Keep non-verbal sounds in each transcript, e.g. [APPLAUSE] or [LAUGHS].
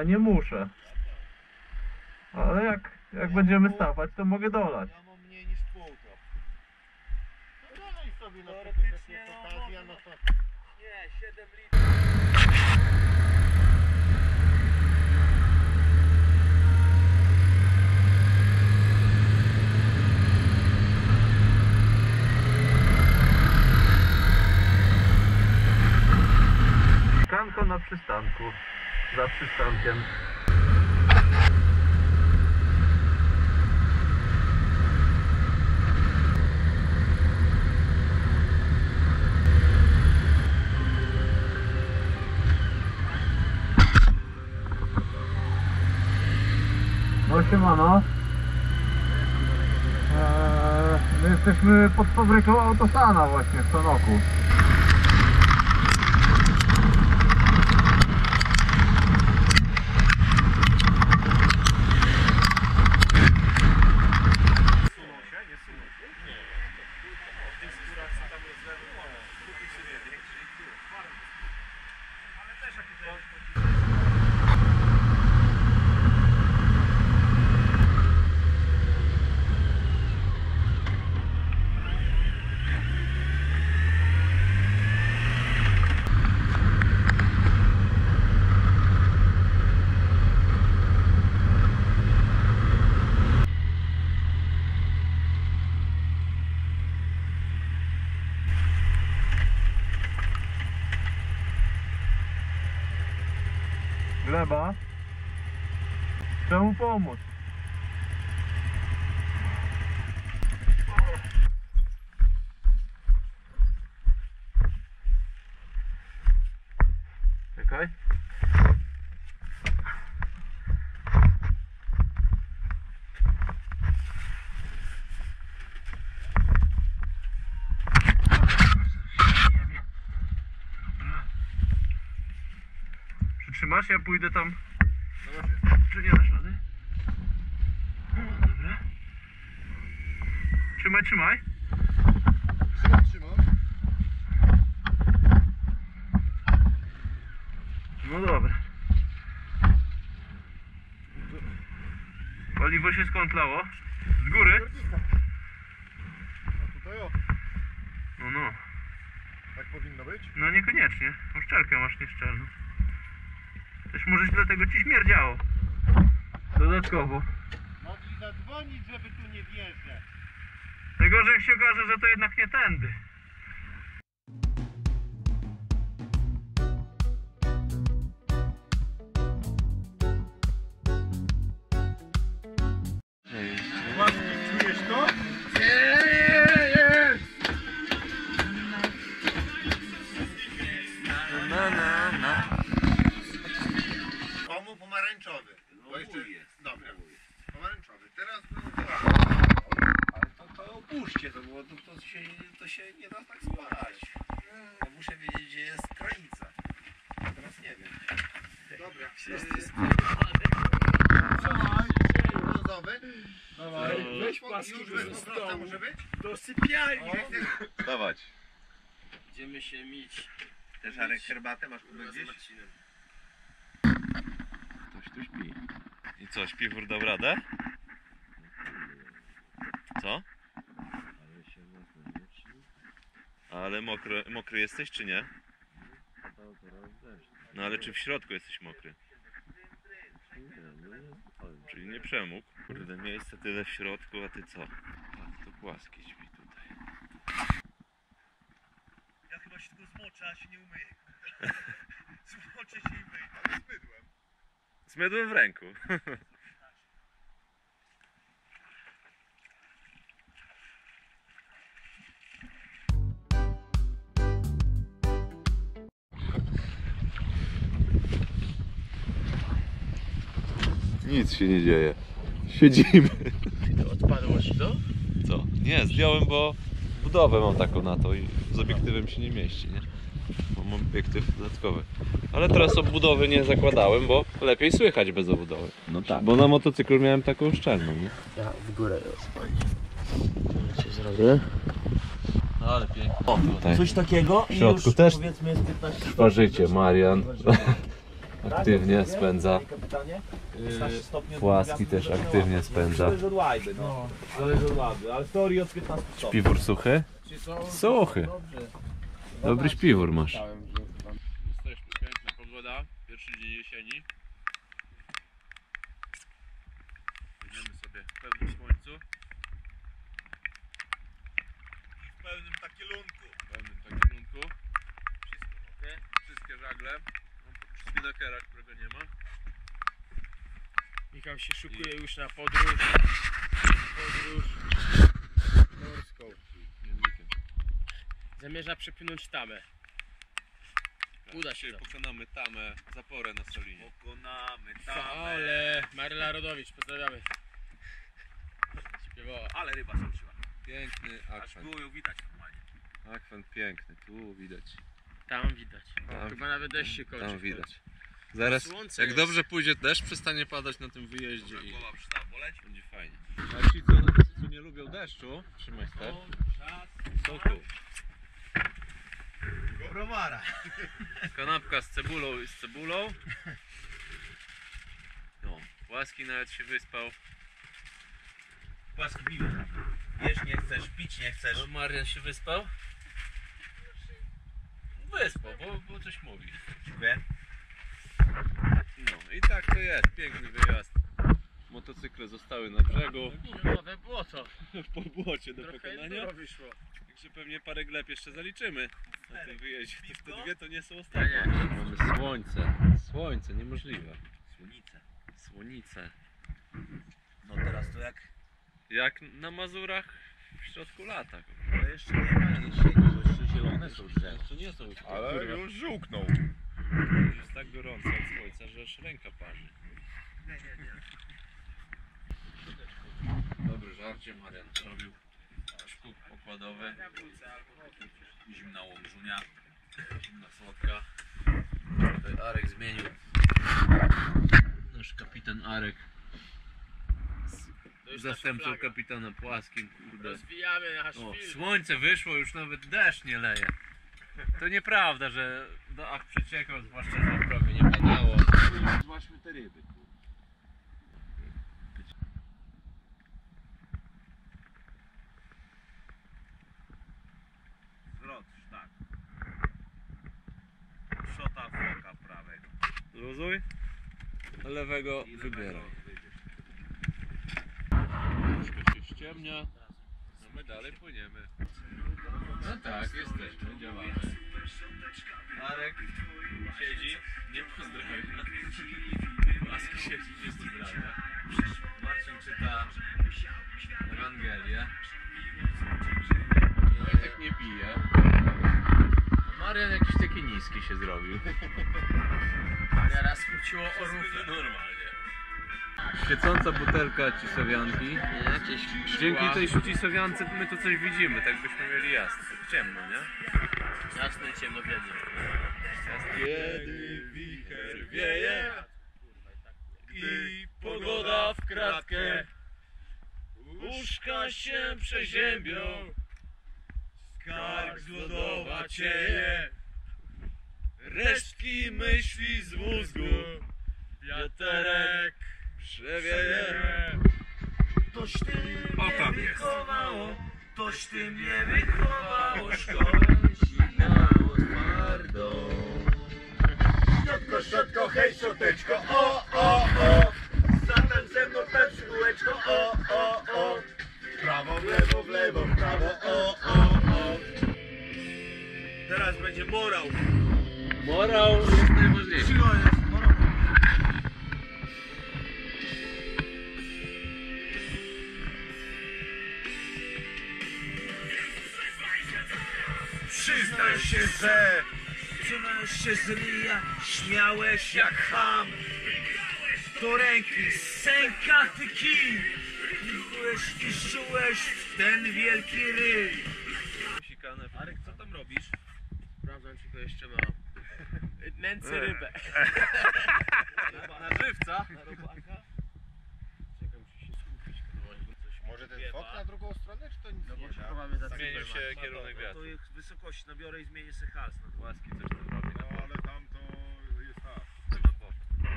ja nie muszę. Ale jak, jak będziemy stawać, to mogę dolać. Ja mam mniej niż pół to. No dalej sobie na Teoretycznie, no, okazja, no to... Nie, 7 litrów. Kanko na przystanku. Za przystankiem. No siemano. Eee, my jesteśmy pod fabryką Autosana właśnie w Sanoku. gleba. Chcę mu pomóc. Przytrzymasz? Ja pójdę tam. Czy nie dasz rady? Dobra. Trzymaj, trzymaj. Trzymam, trzymam. No dobra. Paliwo się skąd lało? Z góry? A tutaj o, No, no. tak powinno być. No niekoniecznie. Uszczelkę masz nieszczelną. Też może dlatego ci śmierdziało. Dodatkowo. Mogli zadzwonić, żeby tu nie wjeżdżać. Najgorzej jak się okaże, że to jednak nie tędy. Dawaj, weź Już paski bez do powrotu stołu. może być? Do sypialni. Dawać. Będziemy się mieć. Też Arek herbatę masz z gdzieś? Ktoś tu śpi. I co, śpiwór dał radę? Co? Ale mokry, mokry jesteś czy nie? No ale czy w środku jesteś mokry? Czyli nie przemógł. Kurde, miejsce tyle w środku, a ty co? A to płaskie śpi tutaj. Ja chyba się tylko zmoczę, a się nie umyję. [LAUGHS] Zmoczę się i myję. Ale z mydłem. Z mydłem w ręku. [LAUGHS] Nic się nie dzieje. Siedzimy. Odpadło ci to? Co? Nie, zdjąłem, bo budowę mam taką na to i z obiektywem się nie mieści, nie? Bo mam obiektyw dodatkowy. Ale teraz obudowy nie zakładałem, bo lepiej słychać bez obudowy. No tak. Bo na motocyklu miałem taką szczelną, nie? Ja w górę już. Co zrobię? No ale pięknie. O, tutaj. Coś takiego W i środku już też powiedzmy jest 15 Parzycie, Marian. Aktywnie spędza. Kapitanie? 15 stopni od Płaski też aktywnie spędza. Zależy od łajby, no. Zależy od łajby, ale w teorii od 15 stopni. Śpiwór suchy? Suchy. Dobry śpiwór masz. Jesteśmy, piękna pogoda, pierwszy dzień jesieni. Idziemy sobie w pełnym słońcu. W pełnym takilunku. W pełnym takilunku. Wszystko ok. Wszystkie żagle. Spinakera, którego nie ma. Michał się szykuje już na podróż. Podróż morską. Zamierza przepłynąć tamę. Uda się Dzisiaj pokonamy tamę, zaporę na Solinie. Pokonamy Ale Maryla Rodowicz, pozdrawiamy. Śpiewała. Ale ryba skoczyła. Piękny Aż akwen. było ją widać normalnie. Akwen piękny, tu widać. Tam widać. Tam- Chyba nawet deszcz się kończy. Tam widać. Zaraz, Słońce jak jest. dobrze pójdzie deszcz, przestanie padać na tym wyjeździe i Głowa przestała boleć. będzie fajnie. A ci, co, co nie lubią deszczu, trzymaj ster, są tu. Browara. Kanapka z cebulą i z cebulą. No, łaski nawet się wyspał. Płaski piwo. Jesz nie chcesz, pić nie chcesz. No, Marian się wyspał? Wyspał, bo, bo coś mówi. Dziękuję. No tak to jest, piękny wyjazd. Motocykle zostały na brzegu, Nowe błoto. [LAUGHS] po błocie do Trochę pokonania. enduro wyszło. Także pewnie parę gleb jeszcze zaliczymy na tym wyjeździe. To te dwie to nie są Ja ostatnie. nie. Mamy słońce. Słońce, niemożliwe. Słonice. Słonice. No teraz to jak... Jak na Mazurach w środku lata. Ale jeszcze nie ma jesieni, bo jeszcze zielone są drzewa. Jeszcze nie są już Ale już żółknął. Jest tak gorąco od słońca, że aż ręka parzy. Nie, nie, nie. Dobry żarcie Marian zrobił. Szkół pokładowy. Zimna łomżunia. Zimna słodka. Tutaj Arek zmienił. Nasz kapitan Arek. Zastępcą kapitana płaskim, kurde. Rozwijamy nasz O, film. słońce wyszło, już nawet deszcz nie leje. To nieprawda, że dach przeciekał, zwłaszcza, że prawie nie padało. Złaśmy te ryby. Zwrot, tak. Szota foka prawego. Luzuj. Lewego I wybieraj. Troszkę się ściemnia. No my dalej płyniemy. No tak, jesteśmy, działamy. Arek siedzi, nie pozdrawia. Łaski siedzi, nie pozdrawia. Marcin czyta Ewangelię. Wojtek nie pije. Marian jakiś taki niski się zrobił. [LAUGHS] Ja raz skróciło o rufę. Normalnie. Świecąca butelka cisowianki. Jakieś Dzięki tej cisowiance my tu coś widzimy, tak byśmy mieli jasno. Ciemno, nie? Jasne i ciemno wiedzie. Kiedy wicher wieje i pogoda w kratkę, łóżka się przeziębią, skarg z lodowa cieje, resztki myśli z mózgu, wiaterek przewieje. Toś ty mnie tam jest. wychowało, toś ty mnie wychowało, szkołę sinało twardą. Szczotko, szczotko, hej, szczoteczko, o, o, o, zatem ze mną też kółeczko, o, o, o, w prawo, w lewo, w lewo, w prawo, o, o, o. Teraz będzie morał. Morał jest najważniejszy. Przyznaj się, że Trzymałeś się z ryja, śmiałeś jak ham. Do ręki sękaty kij. I czułeś w ten wielki ryj drugą stronę, czy to nic No nie się Zmienił się kierunek no wiatru. to jak nabiorę no i zmienię sobie has na coś tam. No ale tam to jest tak. Na bok. No,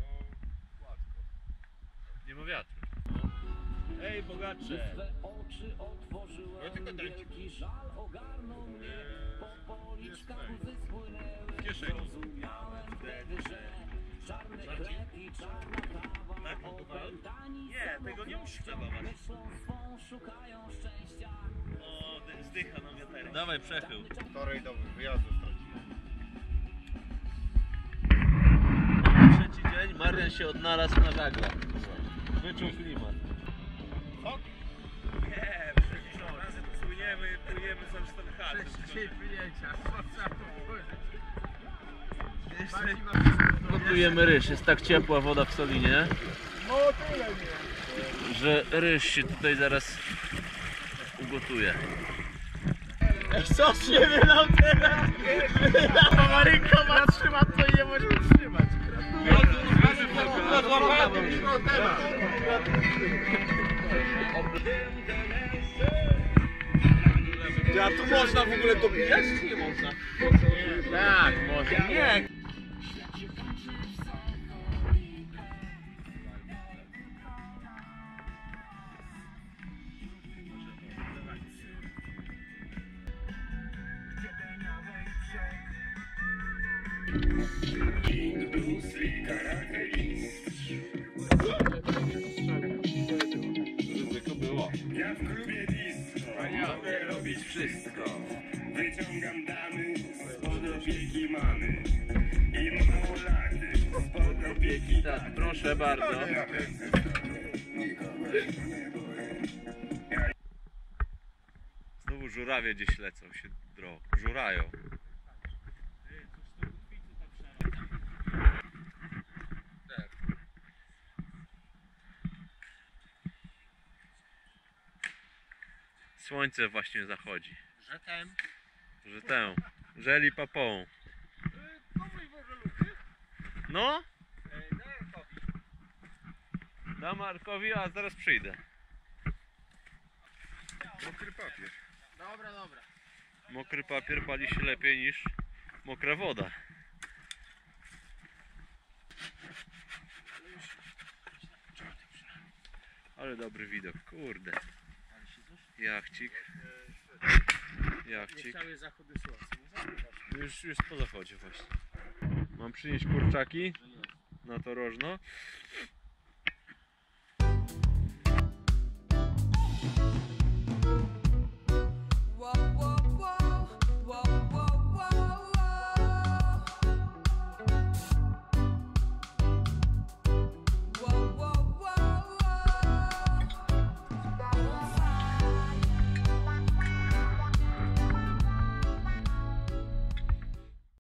no łatwo. Nie ma wiatru. Ej, bogacze! Oczy Ja tylko otworzyłem, dręczę. wielki żal ogarnął mnie, eee, po policzkach łzy spłynęły, zrozumiałem wtedy, Nie, tego nie musisz przebawać. O, dy- zdycha na wiaterek. Dawaj przechył. Wczoraj do wyjazdu straciłem. Trzeci dzień, Marian się odnalazł na żaglach. Wyczuł klimat. Nie, przecież razy to płyniemy, płyniemy cały czas ten hal. Gotujemy ryż, jest tak ciepła woda w Solinie. Że ryż się tutaj zaraz ugotuje. Co się wylał teraz? Wylał, Marynko ma trzymać to i nie może trzymać. A tu można w ogóle dobijać, czy nie można? Tak, można. Nie, proszę bardzo. Znowu żurawie gdzieś lecą się drą. Żurają. Słońce właśnie zachodzi. Że ten. Że tę. Żeli papą. No? Dam Markowi, a zaraz przyjdę. Mokry papier. Dobra, dobra. Mokry papier pali się lepiej niż mokra woda. Ale dobry widok, kurde. Jachcik. Jachcik. Zapytasz. Już, już po zachodzie właśnie. Mam przynieść kurczaki na to rożno.